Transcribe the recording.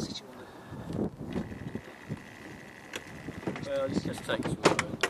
sıçmadı. Well, this just takes a moment.